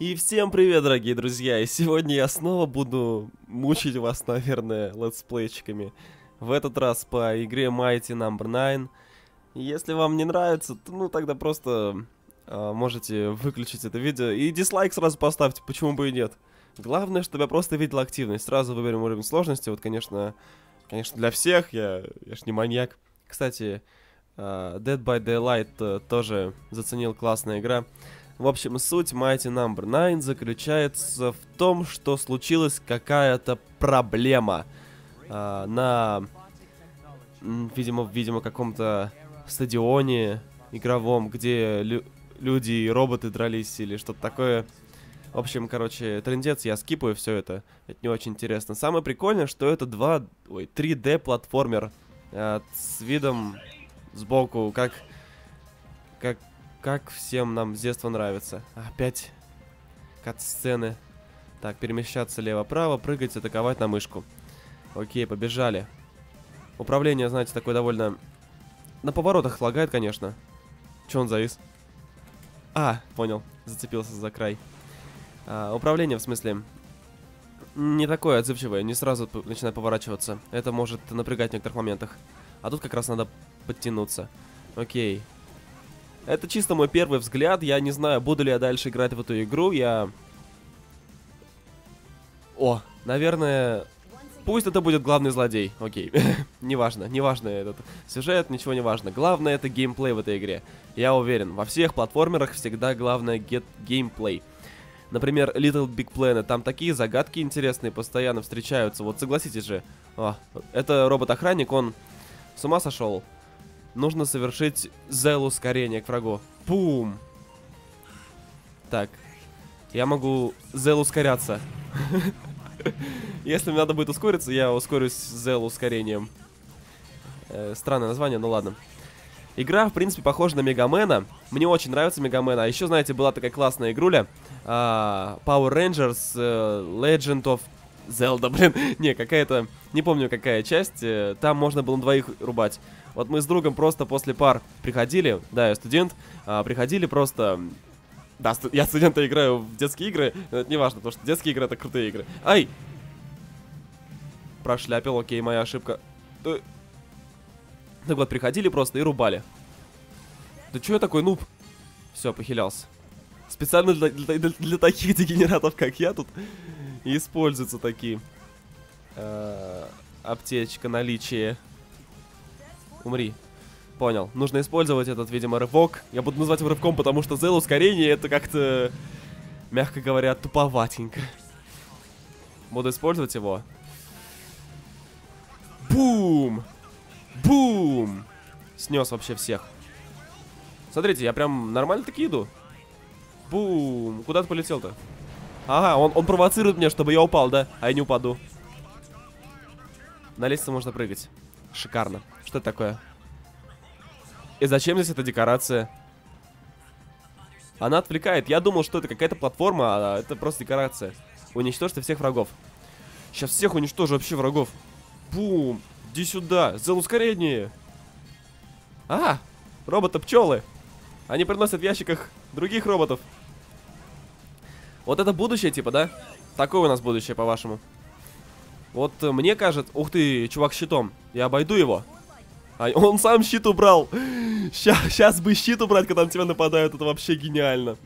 И всем привет, дорогие друзья! И сегодня я снова буду мучить вас, наверное, летсплейчиками. В этот раз по игре Mighty Number no. 9. Если вам не нравится, то ну тогда просто э, можете выключить это видео. И дизлайк сразу поставьте, почему бы и нет. Главное, чтобы я просто видел активность. Сразу выберем уровень сложности. Вот, конечно, конечно для всех, я, я ж не маньяк. Кстати, э, Dead by Daylight э, тоже заценил классная игра. В общем, суть Mighty Number no. 9 заключается в том, что случилась какая-то проблема э, на, видимо, видимо, каком-то стадионе игровом, где лю люди и роботы дрались или что-то такое. В общем, короче, трендец, я скипаю все это. Это не очень интересно. Самое прикольное, что это 2, ой, 3D платформер э, с видом сбоку, как, как как всем нам с детства нравится. Опять кат-сцены. Так, перемещаться лево-право, прыгать, атаковать на мышку. Окей, побежали. Управление, знаете, такое довольно... На поворотах лагает, конечно. Че он завис? А, понял. Зацепился за край. А, управление, в смысле, не такое отзывчивое, не сразу начинает поворачиваться. Это может напрягать в некоторых моментах. А тут как раз надо подтянуться. Окей, это чисто мой первый взгляд. Я не знаю, буду ли я дальше играть в эту игру. Я... О, наверное... Пусть это будет главный злодей. Окей. неважно, неважно этот сюжет, ничего не важно. Главное это геймплей в этой игре. Я уверен, во всех платформерах всегда главное get геймплей. Например, Little Big Planet, там такие загадки интересные постоянно встречаются. Вот согласитесь же. О, это робот-охранник, он с ума сошел нужно совершить зел ускорение к врагу. Пум! Так. Я могу зел ускоряться. Если мне надо будет ускориться, я ускорюсь зел ускорением. Э, странное название, ну ладно. Игра, в принципе, похожа на Мегамена. Мне очень нравится Мегамен. А еще, знаете, была такая классная игруля. Uh, Power Rangers uh, Legend of Zelda, блин. Не, какая-то... Не помню, какая часть. Э, там можно было на двоих рубать. Вот мы с другом просто после пар приходили, да, я студент, а, приходили просто... Да, сту я студента играю в детские игры, но это не важно, потому что детские игры это крутые игры. Ай! Прошляпил, окей, моя ошибка. Э. Так вот, приходили просто и рубали. Да что я такой нуб? Все, похилялся. Специально для, для, для, для таких дегенератов, как я, тут используются такие. Э, аптечка наличие. Умри. Понял. Нужно использовать этот, видимо, рывок. Я буду называть его рывком, потому что зел ускорение это как-то, мягко говоря, туповатенько. Буду использовать его. Бум! Бум! Снес вообще всех. Смотрите, я прям нормально таки иду. Бум! Куда ты полетел-то? Ага, он, он провоцирует меня, чтобы я упал, да? А я не упаду. На лестнице можно прыгать. Шикарно. Что это такое? И зачем здесь эта декорация? Она отвлекает. Я думал, что это какая-то платформа, а это просто декорация. Уничтожьте всех врагов. Сейчас всех уничтожу вообще врагов. Бум! Иди сюда! Зел ускорение! А! Роботы-пчелы! Они приносят в ящиках других роботов. Вот это будущее, типа, да? Такое у нас будущее, по-вашему. Вот э, мне кажется... Ух ты, чувак с щитом. Я обойду его. А он сам щит убрал. Сейчас, сейчас бы щит убрать, когда на тебя нападают. Это вообще гениально.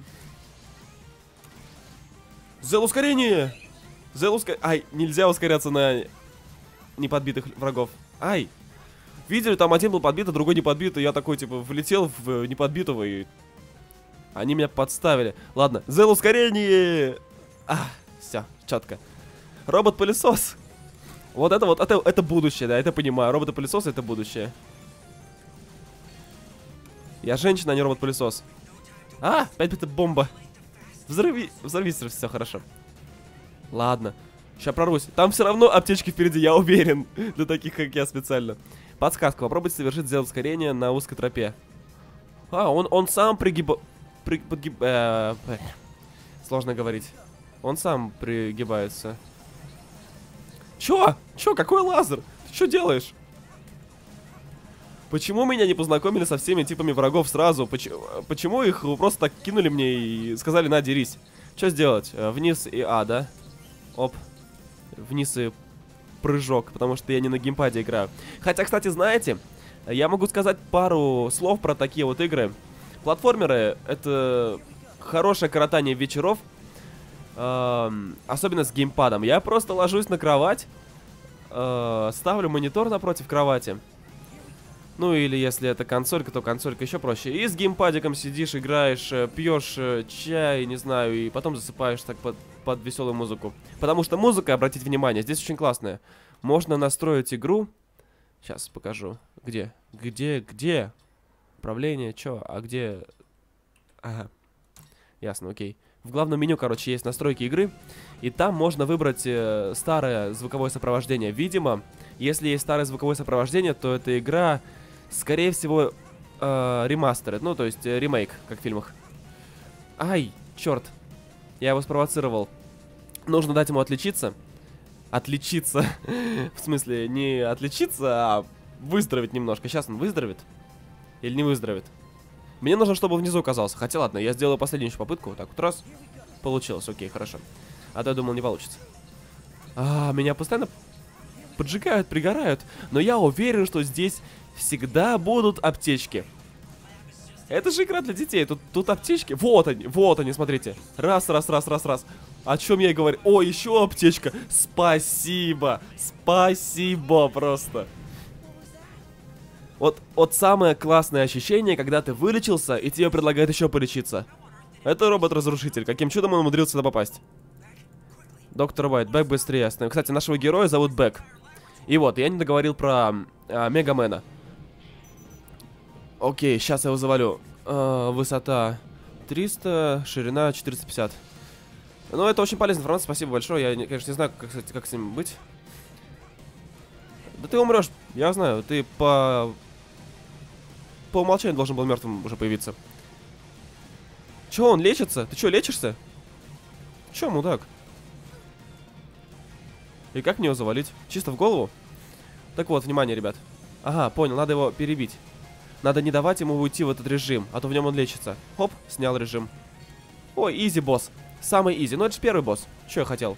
Зел ускорение! Зел ускорение... Ай, нельзя ускоряться на неподбитых врагов. Ай! Видели, там один был подбит, а другой не подбит, и я такой, типа, влетел в неподбитого, и... Они меня подставили. Ладно, зел ускорение! А, все, четко. Робот-пылесос. Вот это вот, это, это будущее, да, это понимаю. Роботы-пылесос это будущее. Я женщина, а не робот-пылесос. А, опять это бомба. Взорви, взорвись, все хорошо. Ладно, сейчас прорвусь. Там все равно аптечки впереди, я уверен. Для таких, как я, специально. Подсказка, попробуйте совершить сделать ускорение на узкой тропе. А, он, он сам пригиба... При, подгиб... Э, сложно говорить. Он сам пригибается. Чё? Чё? Какой лазер? Ты что делаешь? Почему меня не познакомили со всеми типами врагов сразу? Почему, почему их просто так кинули мне и сказали, на, дерись? Что сделать? Э, вниз и А, да? Оп. Вниз и прыжок, потому что я не на геймпаде играю. Хотя, кстати, знаете, я могу сказать пару слов про такие вот игры. Платформеры — это хорошее коротание вечеров, эм, особенно с геймпадом. Я просто ложусь на кровать, э, ставлю монитор напротив кровати, ну или если это консолька, то консолька еще проще. И с геймпадиком сидишь, играешь, э, пьешь э, чай, не знаю, и потом засыпаешь так под, под веселую музыку. Потому что музыка, обратите внимание, здесь очень классная. Можно настроить игру. Сейчас покажу. Где? Где? Где? Управление, чё? А где? Ага. Ясно, окей. В главном меню, короче, есть настройки игры. И там можно выбрать э, старое звуковое сопровождение. Видимо, если есть старое звуковое сопровождение, то эта игра Скорее всего, э, ремастеры. Ну, то есть э, ремейк, как в фильмах. Ай, черт. Я его спровоцировал. Нужно дать ему отличиться. Отличиться. в смысле, не отличиться, а выздороветь немножко. Сейчас он выздоровеет? Или не выздоровеет? Мне нужно, чтобы внизу оказался. Хотя ладно, я сделаю последнюю попытку. Вот так вот раз. Получилось, окей, хорошо. А то я думал, не получится. А, меня постоянно поджигают, пригорают. Но я уверен, что здесь всегда будут аптечки. Это же игра для детей. Тут, тут аптечки. Вот они, вот они, смотрите. Раз, раз, раз, раз, раз. О чем я и говорю. О, еще аптечка. Спасибо. Спасибо просто. Вот, вот самое классное ощущение, когда ты вылечился, и тебе предлагают еще полечиться. Это робот-разрушитель. Каким чудом он умудрился сюда попасть? Доктор Уайт, Бэк быстрее. Кстати, нашего героя зовут Бэк. И вот, я не договорил про а, Мегамена. Окей, сейчас я его завалю. А, высота 300, ширина 450. Ну, это очень полезная информация, спасибо большое. Я, конечно, не знаю, как, кстати, как с ним быть. Да ты умрешь, я знаю. Ты по... По умолчанию должен был мертвым уже появиться. Че, он лечится? Ты что, лечишься? Че, мудак? И как мне его завалить? Чисто в голову? Так вот, внимание, ребят. Ага, понял, надо его перебить. Надо не давать ему уйти в этот режим, а то в нем он лечится. Хоп, снял режим. Ой, easy босс. Самый easy. Ну, это же первый босс. Что я хотел?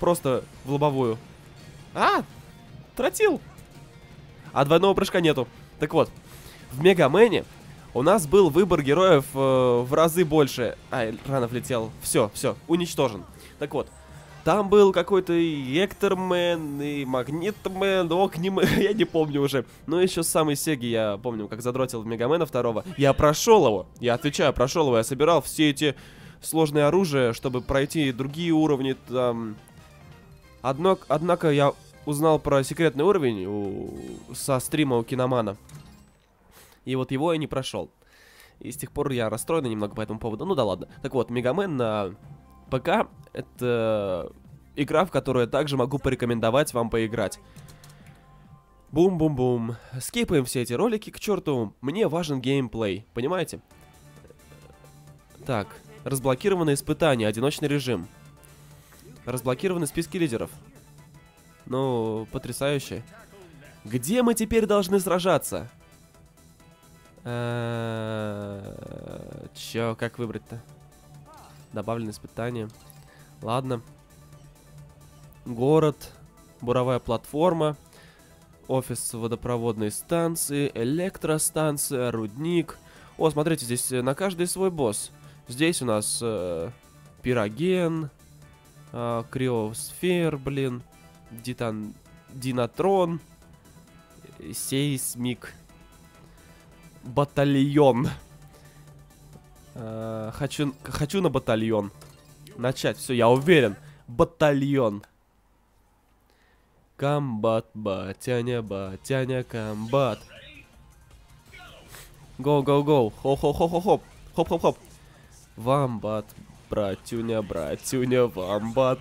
Просто в лобовую. А! Тротил! А двойного прыжка нету. Так вот, в Мегамене у нас был выбор героев э, в разы больше. Ай, рано влетел. Все, все, уничтожен. Так вот, там был какой-то и Эктормен, и Магнитмен, Огнимен, я не помню уже. Но еще самый Сеги я помню, как задротил в Мегамена второго. Я прошел его, я отвечаю, прошел его, я собирал все эти сложные оружия, чтобы пройти другие уровни там. Одно, однако я узнал про секретный уровень у, со стрима у Киномана. И вот его я не прошел. И с тех пор я расстроен немного по этому поводу. Ну да ладно. Так вот, Мегамен на ПК это игра, в которую я также могу порекомендовать вам поиграть. Бум-бум-бум. Скипаем все эти ролики к черту. Мне важен геймплей, понимаете? Так, разблокированы испытания, одиночный режим. Разблокированы списки лидеров. Ну, потрясающе. Где мы теперь должны сражаться? Чё, как выбрать-то? Добавлены испытания. Ладно. Город. Буровая платформа. Офис водопроводной станции. Электростанция. Рудник. О, смотрите, здесь на каждый свой босс. Здесь у нас э, пироген. Э, криосфер, блин. Дитан... Динатрон. Сейсмик. Батальон. Э, хочу, хочу на батальон. Начать. Все, я уверен. Батальон. Комбат, батяня, батяня, комбат. Go, go, go. Хоп-хоп-хоп-хоп. Хоп-хоп-хоп. Вамбат, братюня, братюня, вамбат.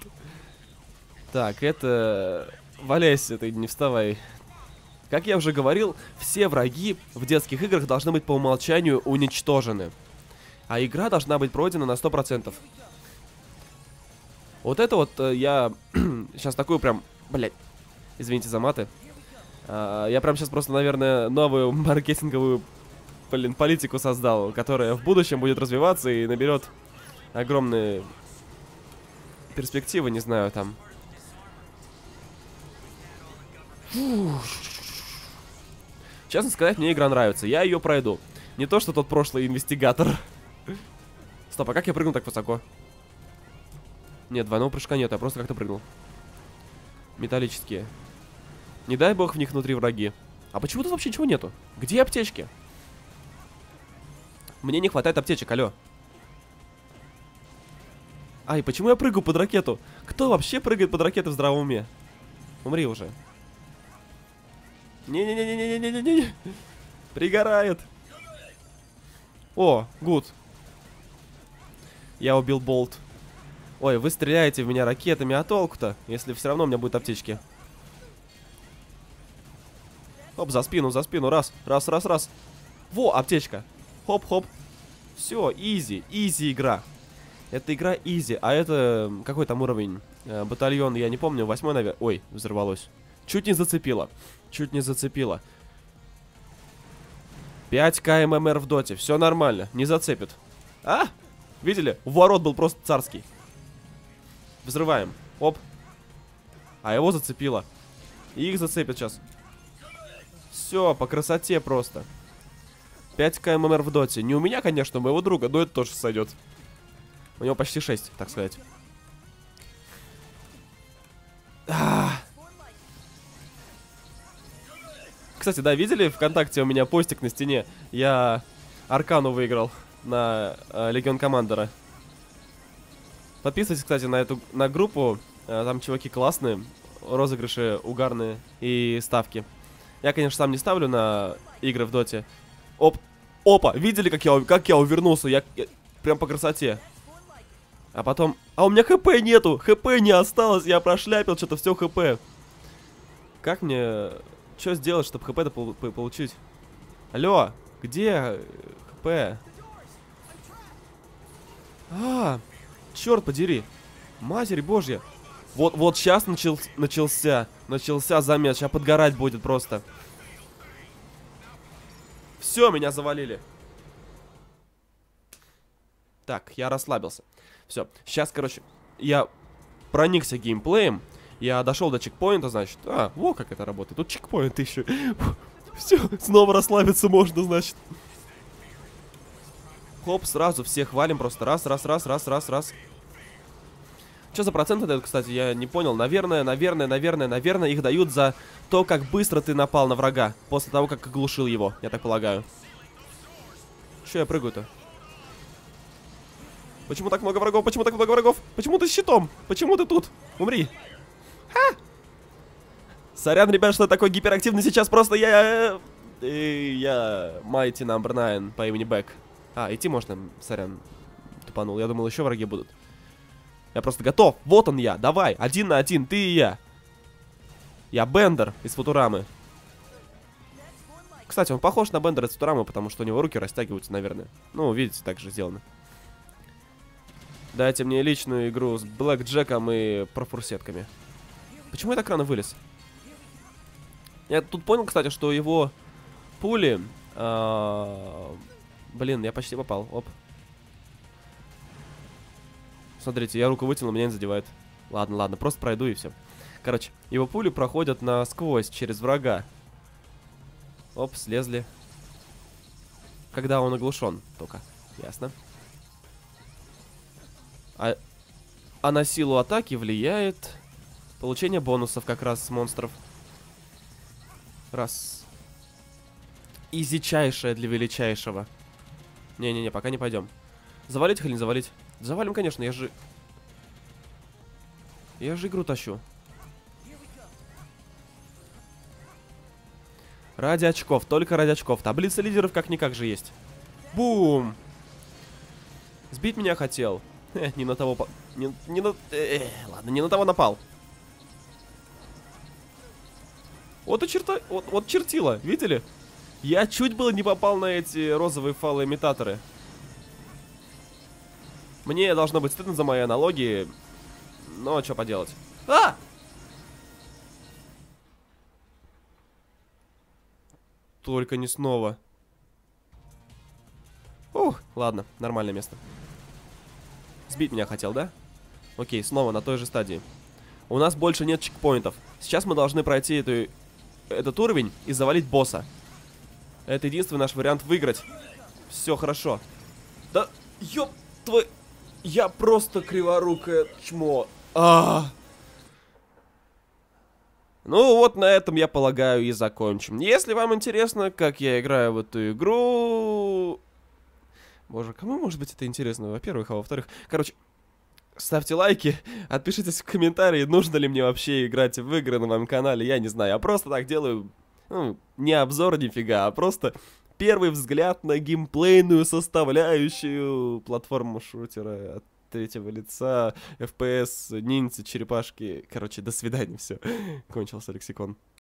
Так, это... Валяйся ты, не вставай. Как я уже говорил, все враги в детских играх должны быть по умолчанию уничтожены. А игра должна быть пройдена на 100%. Вот это вот э, я сейчас такую прям, блядь, извините за маты. А, я прям сейчас просто, наверное, новую маркетинговую, блин, политику создал, которая в будущем будет развиваться и наберет огромные перспективы, не знаю, там. Честно сказать, мне игра нравится. Я ее пройду. Не то, что тот прошлый инвестигатор. Стоп, а как я прыгнул так высоко? Нет, двойного прыжка нет, я просто как-то прыгнул. Металлические. Не дай бог в них внутри враги. А почему тут вообще ничего нету? Где аптечки? Мне не хватает аптечек, алло. Ай, почему я прыгаю под ракету? Кто вообще прыгает под ракеты в здравом уме? Умри уже. Не-не-не-не-не-не-не-не. Пригорает. О, гуд. Я убил болт. Ой, вы стреляете в меня ракетами, а толку-то, если все равно у меня будут аптечки. Хоп, за спину, за спину, раз, раз, раз, раз. Во, аптечка. Хоп-хоп. Все, easy, easy игра. Это игра easy, а это какой там уровень? Э, батальон, я не помню, восьмой, наверное. Ой, взорвалось. Чуть не зацепило. Чуть не зацепило. 5 КММР в доте. Все нормально. Не зацепит. А? Видели? Ворот был просто царский. Взрываем. Оп. А его зацепило. Их зацепит сейчас. Все, по красоте просто. 5 КММР в доте. Не у меня, конечно, у моего друга, но это тоже сойдет. У него почти 6, так сказать. Кстати, да, видели ВКонтакте у меня постик на стене? Я Аркану выиграл на э, Легион Командера. Подписывайтесь, кстати, на эту на группу. Э, там чуваки классные, розыгрыши угарные и ставки. Я, конечно, сам не ставлю на игры в доте. Оп, опа, видели, как я, как я увернулся? Я, я прям по красоте. А потом... А у меня хп нету! ХП не осталось! Я прошляпил что-то все хп. Как мне... Что сделать, чтобы хп-то получить? Алло! Где хп? А, черт подери. Матерь божья. Вот, вот сейчас начал, начался, начался замес. Сейчас подгорать будет просто. Все, меня завалили. Так, я расслабился. Все, сейчас, короче, я проникся геймплеем. Я дошел до чекпоинта, значит. А, вот как это работает. Тут чекпоинт еще. Все, снова расслабиться можно, значит. Хоп, сразу всех валим просто. Раз, раз, раз, раз, раз, раз. Что за проценты дают, кстати, я не понял. Наверное, наверное, наверное, наверное, их дают за то, как быстро ты напал на врага. После того, как оглушил его, я так полагаю. Че я прыгаю-то? Почему так много врагов? Почему так много врагов? Почему ты с щитом? Почему ты тут? Умри. Ха! Сорян, ребят, что такой гиперактивный сейчас. Просто я... Э, я... Mighty Number 9 по имени Бэк. А, идти можно. Сорян. Тупанул. Я думал, еще враги будут. Я просто готов. Вот он я. Давай. Один на один. Ты и я. Я Бендер из Футурамы. Кстати, он похож на Бендера из Футурамы, потому что у него руки растягиваются, наверное. Ну, видите, так же сделано. Дайте мне личную игру с Блэк Джеком и профурсетками. Почему я так рано вылез? Я тут понял, кстати, что его пули... А... Блин, я почти попал. Оп. Смотрите, я руку вытянул, меня не задевает. Ладно, ладно, просто пройду и все. Короче, его пули проходят насквозь, через врага. Оп, слезли. Когда он оглушен только. Ясно. А, а на силу атаки влияет получение бонусов как раз с монстров. Раз. Изичайшее для величайшего. Не-не-не, пока не пойдем. Завалить их или не завалить? Завалим, конечно, я же... Я же игру тащу. Ради очков, только ради очков. Таблица лидеров как-никак же есть. Бум! Сбить меня хотел. Э, не на того... Не, на... Э, ладно, не на того напал. Вот и черта... Вот, вот чертила, видели? Я чуть было не попал на эти розовые фалоимитаторы. Мне должно быть стыдно за мои аналогии. Но что поделать. А! Только не снова. Ух, ладно, нормальное место. Сбить меня хотел, да? Окей, снова на той же стадии. У нас больше нет чекпоинтов. Сейчас мы должны пройти эту, этот уровень и завалить босса. Это единственный наш вариант выиграть. Все хорошо. Да, ёб твой... Я просто криворукое чмо. А, -а, а Ну вот на этом, я полагаю, и закончим. Если вам интересно, как я играю в эту игру... Боже, кому может быть это интересно, во-первых, а во-вторых... Короче, ставьте лайки, отпишитесь в комментарии, нужно ли мне вообще играть в игры на моем канале, я не знаю. Я просто так делаю, ну, не обзор нифига, а просто первый взгляд на геймплейную составляющую платформу шутера от третьего лица, FPS, ниндзя, черепашки. Короче, до свидания, все. Кончился лексикон.